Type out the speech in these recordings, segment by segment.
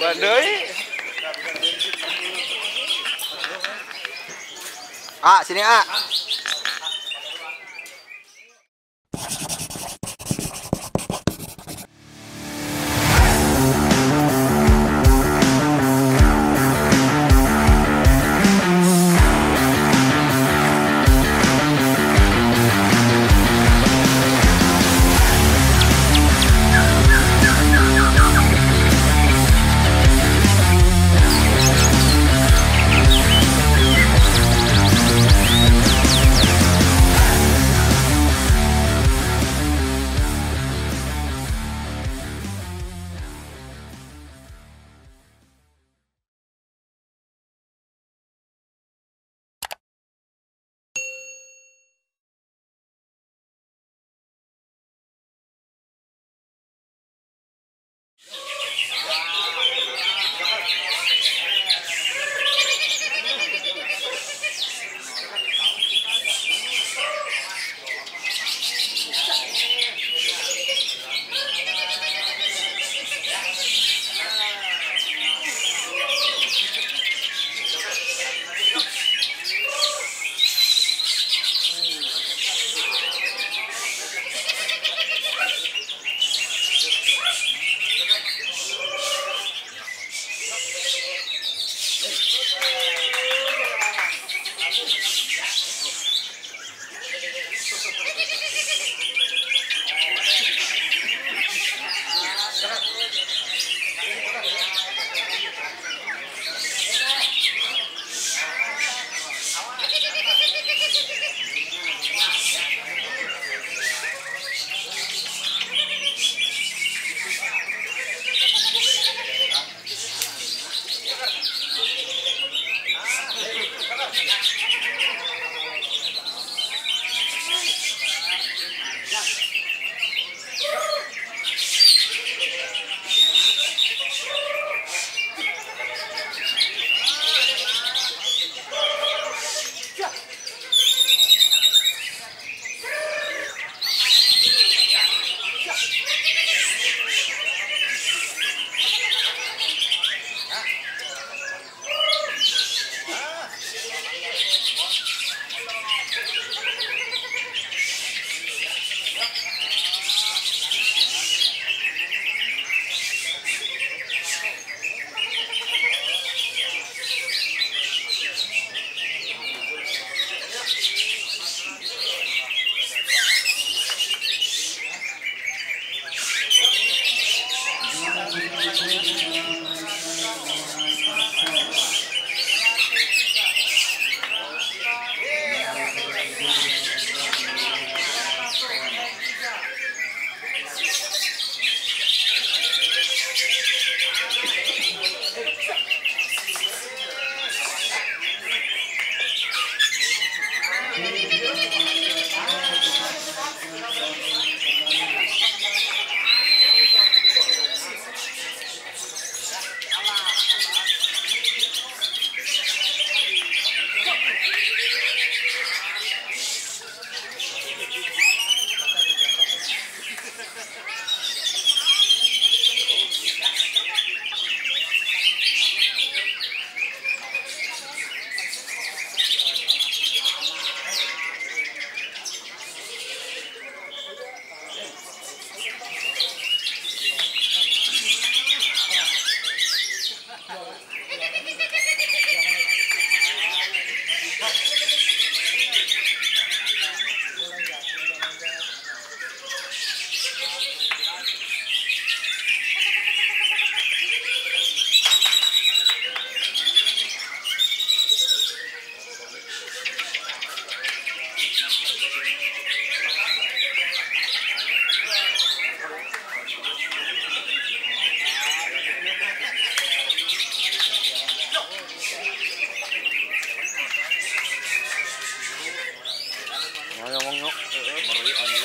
Bandai. A sini A.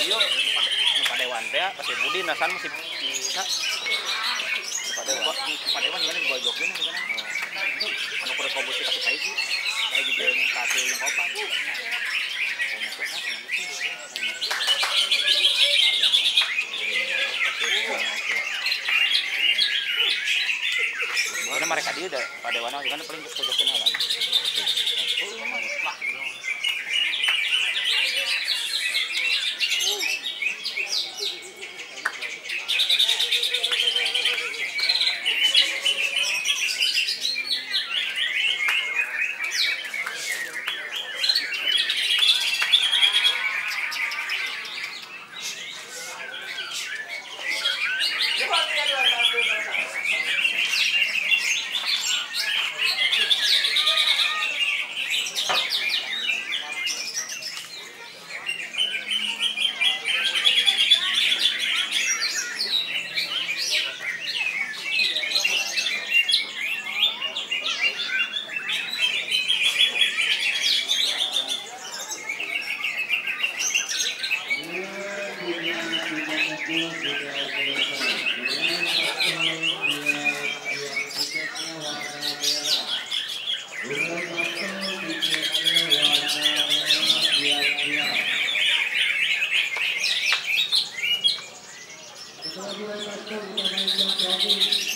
Padewan teh pasti budi nasan masih bisa padewan padewan gimana dibojokin sebenarnya anu kudu kobusi kasih kai sih. Kayak juga yang kate yang kopat dia ada pada warna kan paling kejakin lah thank Gracias.